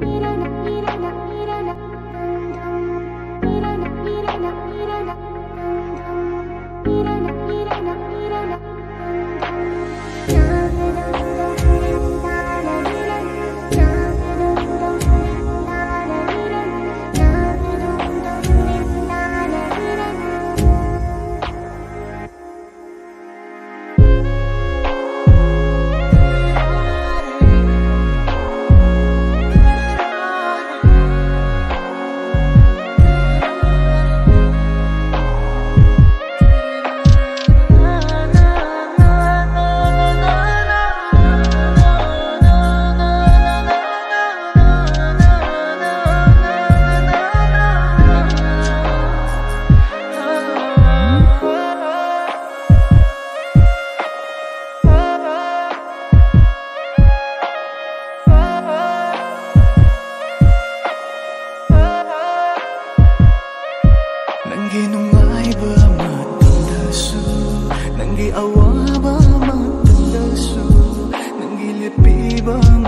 Mira. ginungay ba matangdaso Nang giawa ba matangdaso Nang gilipi ba matangdaso